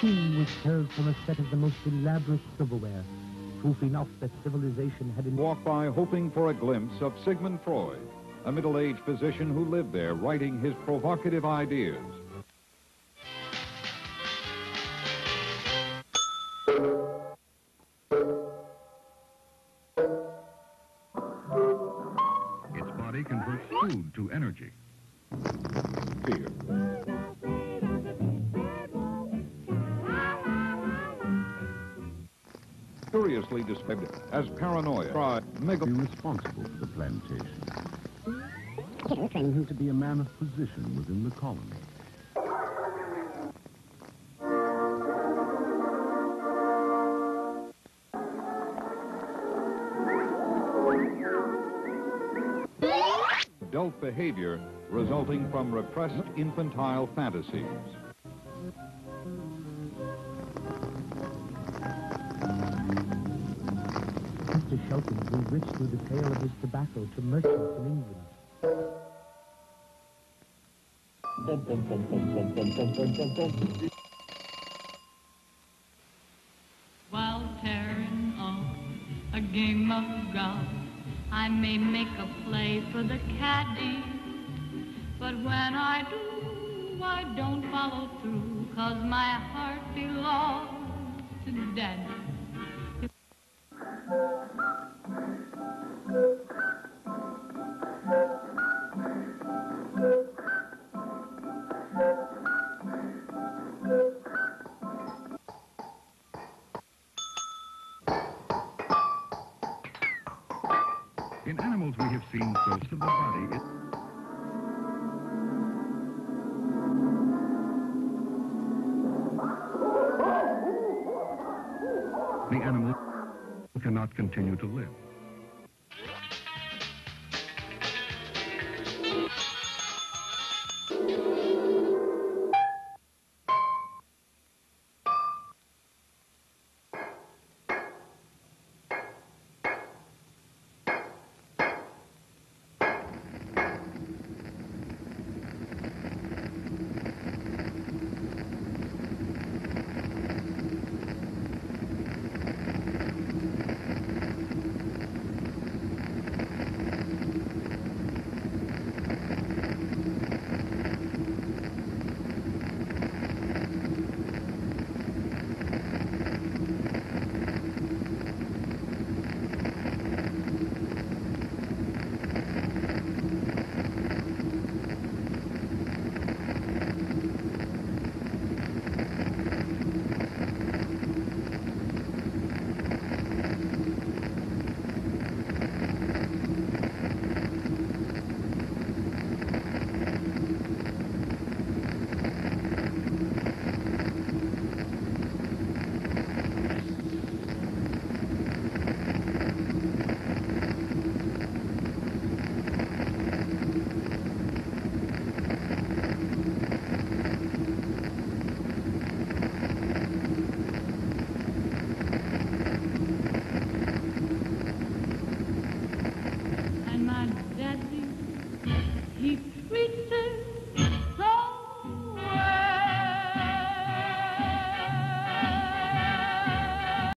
Tea was served from a set of the most elaborate silverware, proof enough that civilization had... In- Walk by hoping for a glimpse of Sigmund Freud, a middle-aged physician who lived there writing his provocative ideas. Its body converts food to energy. Fear. Curiously described as paranoia. Try Be mega... responsible for the plantation. Train him to be a man of position within the colony. adult behavior resulting from repressed infantile fantasies. Mr. Shelton grew rich through the sale of his tobacco to merchants in England. While tearing on a game of golf, I may make a play for the caddy. But when I do, I don't follow through, cause my heart belongs to daddy. In animals we have seen close to the body, the animal cannot continue to live. And my